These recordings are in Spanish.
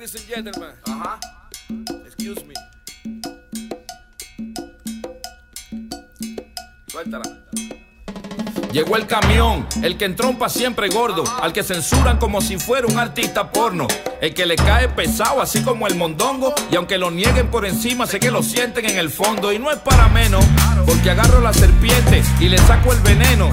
Ladies and gentlemen, Ajá. excuse me. Suéltala. Llegó el camión, el que entrompa siempre gordo, al que censuran como si fuera un artista porno, el que le cae pesado así como el mondongo, y aunque lo nieguen por encima, sé que lo sienten en el fondo, y no es para menos, porque agarro la serpiente y le saco el veneno.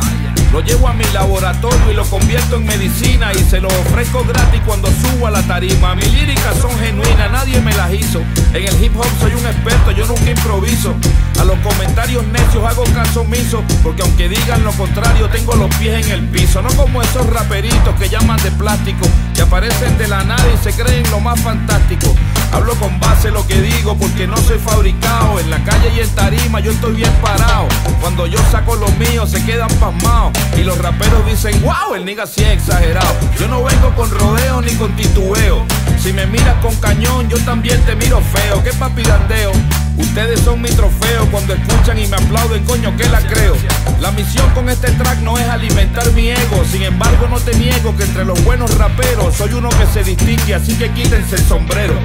Lo llevo a mi laboratorio y lo convierto en medicina y se lo ofrezco gratis cuando subo a la tarima. Mis líricas son genuinas, nadie me las hizo. En el hip hop soy un experto, yo nunca improviso. A los comentarios necios hago caso omiso, porque aunque digan lo contrario, tengo los pies en el piso. No como esos raperitos que llaman de plástico, que aparecen de la nada y se creen lo más fantástico. Hablo con base lo que digo porque no soy fabricado. En la calle y en tarima yo estoy bien parado. Cuando yo saco lo mío se quedan pasmados. Y los raperos dicen, wow, el nigga sí es exagerado. Yo no vengo con rodeo ni con titubeo. Si me miras con cañón, yo también te miro feo. ¿Qué papirandeo? Ustedes son mi trofeo cuando escuchan y me aplauden, coño, que la creo. La misión con este track no es alimentar mi ego. Sin embargo, no te niego que entre los buenos raperos soy uno que se distingue, así que quítense el sombrero.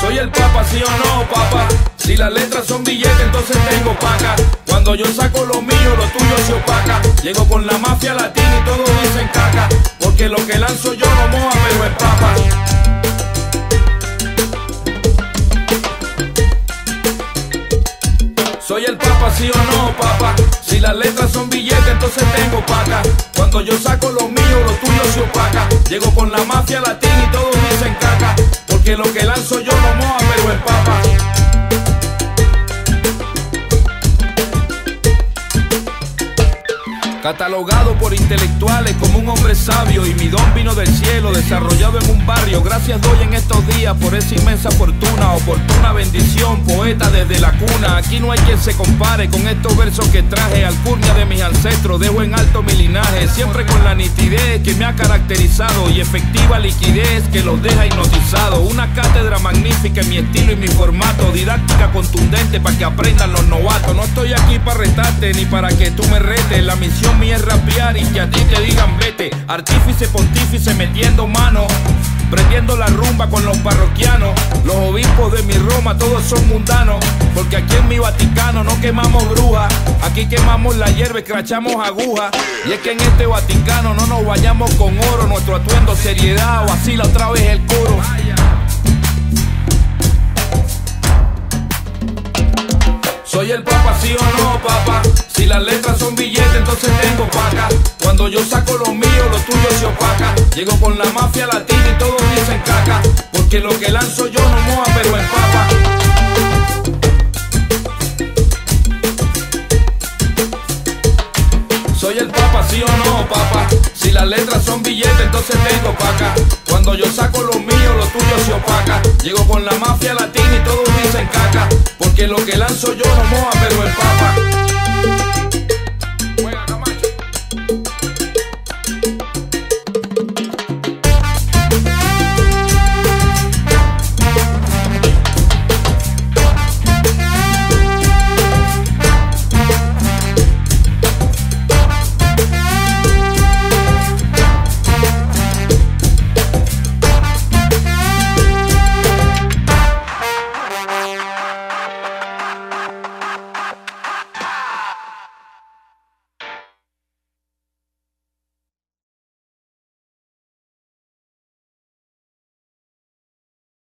Soy el papa, sí o no, papa. Si las letras son billetes, entonces tengo paca. Llego con la mafia latina y todos dicen caca. Porque lo que lanzo yo no moja, pero es papa. Soy el papa, sí o no, papa. Si las letras son billetes, entonces tengo paca. Cuando yo saco lo mío, lo tuyo se opaca. Llego con la mafia latina y todos dicen caca. Porque lo que Catalogado por intelectuales como un hombre sabio y mi don vino del cielo, desarrollado en un barrio. Gracias doy en estos días por esa inmensa fortuna, oportuna bendición, poeta desde la cuna. Aquí no hay quien se compare con estos versos que traje, alcurnia de mis ancestros, dejo en alto mi linaje, siempre con la nitidez que me ha caracterizado y efectiva liquidez que los deja hipnotizados. Una cátedra magnífica en mi estilo y mi formato, didáctica contundente para que aprendan los novatos. No estoy aquí para retarte ni para que tú me retes, la misión mía es rapear y que a ti te digan vete. Artífice, pontífice, metiendo mano. Prendiendo la rumba con los parroquianos. Los obispos de mi Roma, todos son mundanos. Porque aquí en mi Vaticano no quemamos brujas. Aquí quemamos la hierba, escrachamos agujas. Y es que en este Vaticano no nos vayamos con oro. Nuestro atuendo, seriedad o así la otra vez el coro. Cuando yo saco lo mío, lo tuyo se opaca. Llego con la mafia latina y todos dicen caca. Porque lo que lanzo yo no moja, pero en papa. Soy el papa, sí o no, papa. Si las letras son billetes, entonces tengo paca. Cuando yo saco lo mío, lo tuyo se opaca. Llego con la mafia latina y todos dicen caca. Porque lo que lanzo yo no moja, pero el papa.